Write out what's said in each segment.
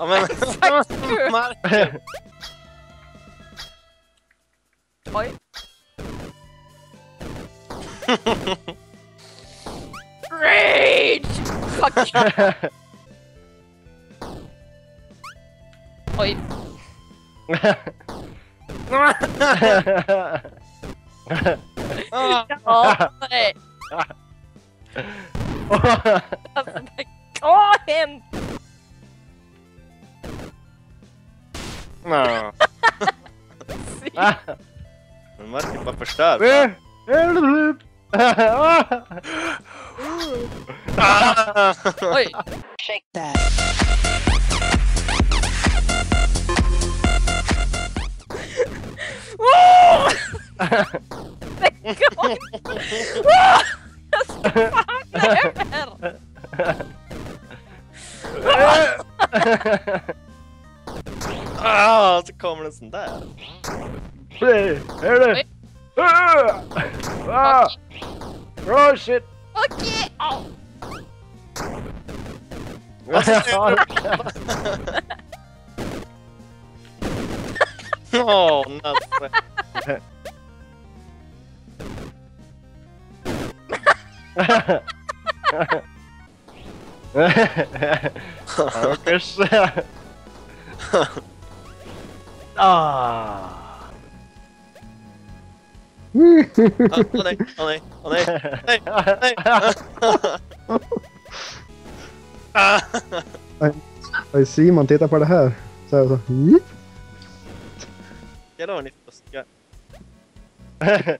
Ja men... Marcus! Oj. Rage! Fuck. Oj. Ah, Ja, nej. Alltså, ta hem! ah. Marcus bara förstör. Ah. Oj. Shake that. Lägg av! Jag ska fan över! Ah, så kommer det sån där. Oh shit! Okej! Au. Åh, Nasse. Marcus. ah. Ah, Åh nej, åh nej, åh nej, nej, nej. Ah. Oj, Simon, titta på det här. Så här så. Jipp. Jävlar vad ni fuskar.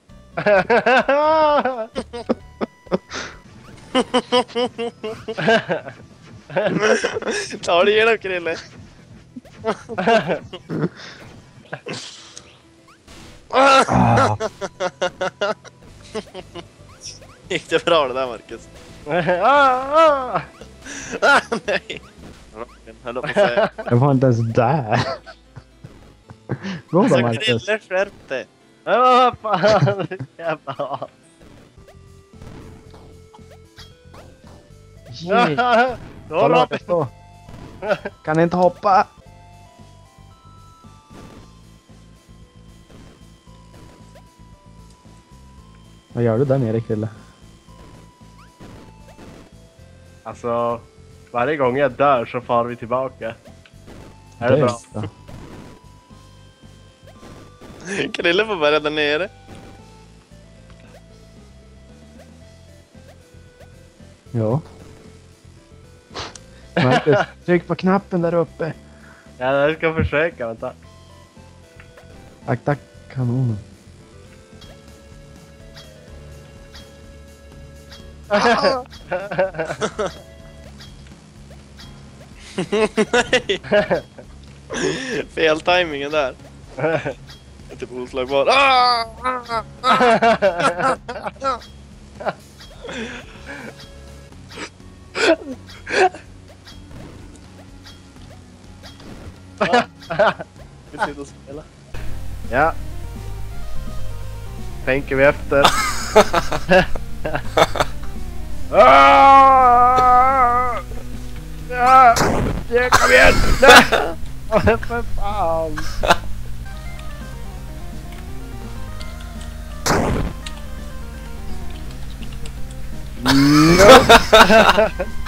Ta dig igenom Krille. Ah. Gick det bra det där Marcus? ah, Ah, nej! Rocken höll på att säga. Jag var inte ens där. Gå då, Så Marcus. Krille skärp dig! ah. Vad fan, jävla as. Stå. Kan inte hoppa. Vad gör du där nere, kille? Alltså, varje gång jag dör så far vi tillbaka. Är det bra? bra? Krille får börja där nere. Ja. Marcus, tryck på knappen där uppe. Ja, jag ska försöka, vänta. Akta kanonen. Nej! Fel timingen där. Typ oslagbar. Ah! Vi sitter och spela. Ja. Tänker vi efter. Ja, Kom igen! Nej! För fan!